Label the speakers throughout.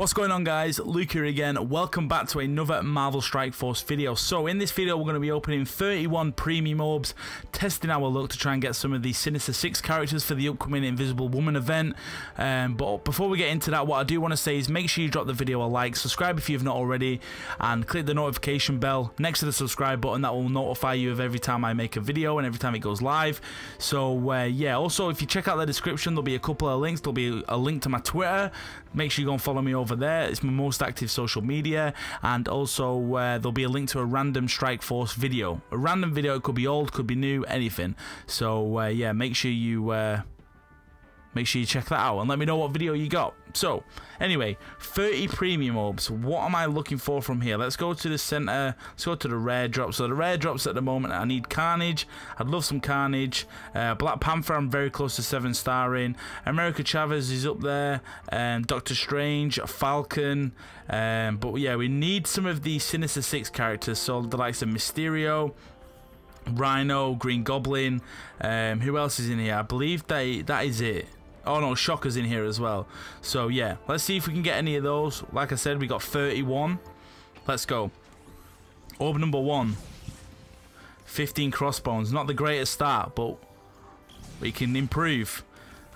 Speaker 1: What's going on guys, Luke here again, welcome back to another Marvel Strike Force video. So in this video we're going to be opening 31 premium orbs, testing our luck to try and get some of the Sinister 6 characters for the upcoming Invisible Woman event. Um, but before we get into that, what I do want to say is make sure you drop the video a like, subscribe if you've not already, and click the notification bell next to the subscribe button that will notify you of every time I make a video and every time it goes live. So uh, yeah, also if you check out the description there'll be a couple of links, there'll be a link to my Twitter, make sure you go and follow me over there. It's my most active social media, and also uh, there'll be a link to a random Strike Force video. A random video, could be old, could be new, anything. So uh, yeah, make sure you uh, make sure you check that out and let me know what video you got. So, anyway, 30 premium orbs. What am I looking for from here? Let's go to the center. Let's go to the rare drops. So the rare drops at the moment, I need Carnage. I'd love some Carnage. Uh, Black Panther, I'm very close to 7 star in. America Chavez is up there. Um, Doctor Strange, Falcon. Um, but yeah, we need some of the Sinister 6 characters. So the likes of Mysterio. Rhino, Green Goblin. Um, who else is in here? I believe they, that is it. Oh no, Shocker's in here as well. So yeah, let's see if we can get any of those. Like I said, we got 31. Let's go. Orb number one. 15 crossbones. Not the greatest start, but we can improve.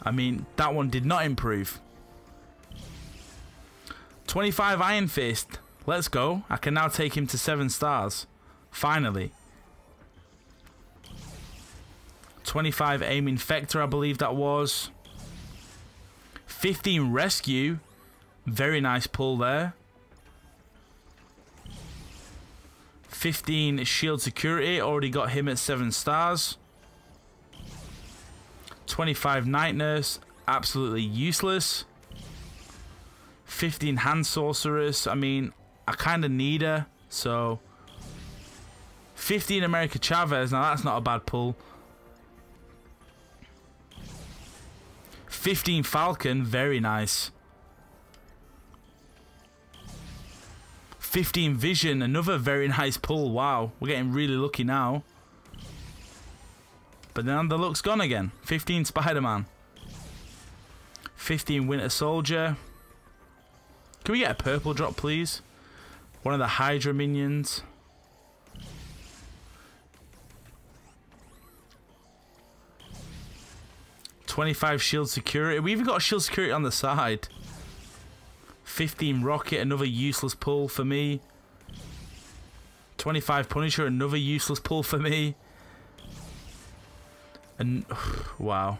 Speaker 1: I mean, that one did not improve. 25 Iron Fist. Let's go. I can now take him to 7 stars. Finally. 25 Aim Infector, I believe that was. 15 rescue. Very nice pull there. 15 shield security. Already got him at 7 stars. 25 night nurse. Absolutely useless. 15 hand sorceress. I mean, I kind of need her. So. 15 America Chavez. Now that's not a bad pull. 15 Falcon, very nice. 15 Vision, another very nice pull. Wow, we're getting really lucky now. But then the luck's gone again. 15 Spider-Man. 15 Winter Soldier. Can we get a purple drop, please? One of the Hydra minions. 25 shield security. We even got shield security on the side. 15 rocket, another useless pull for me. 25 Punisher, another useless pull for me. And wow.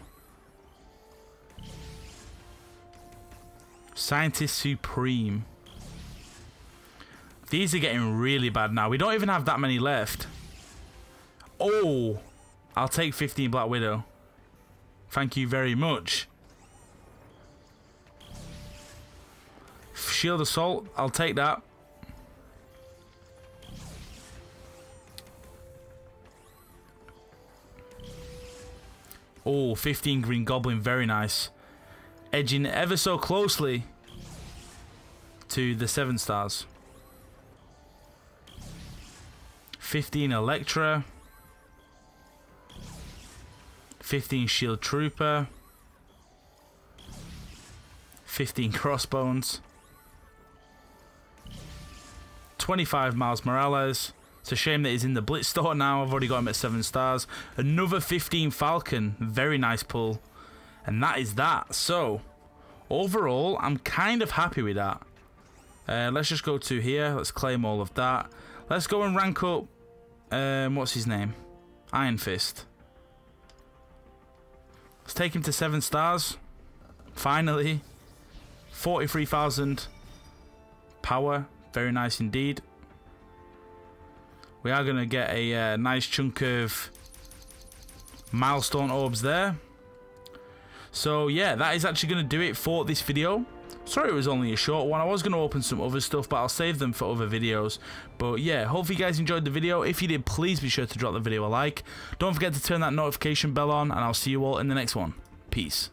Speaker 1: Scientist Supreme. These are getting really bad now. We don't even have that many left. Oh, I'll take 15 Black Widow. Thank you very much. Shield Assault, I'll take that. Oh, 15 Green Goblin, very nice. Edging ever so closely to the 7 stars. 15 Elektra. 15 Shield Trooper. 15 Crossbones. 25 Miles Morales. It's a shame that he's in the Blitz store now. I've already got him at 7 stars. Another 15 Falcon. Very nice pull. And that is that. So, overall, I'm kind of happy with that. Uh, let's just go to here. Let's claim all of that. Let's go and rank up... Um, what's his name? Iron Fist. Take him to seven stars. Finally. 43,000 power. Very nice indeed. We are going to get a uh, nice chunk of milestone orbs there. So yeah, that is actually going to do it for this video. Sorry it was only a short one. I was going to open some other stuff, but I'll save them for other videos. But yeah, hopefully you guys enjoyed the video. If you did, please be sure to drop the video a like. Don't forget to turn that notification bell on, and I'll see you all in the next one. Peace.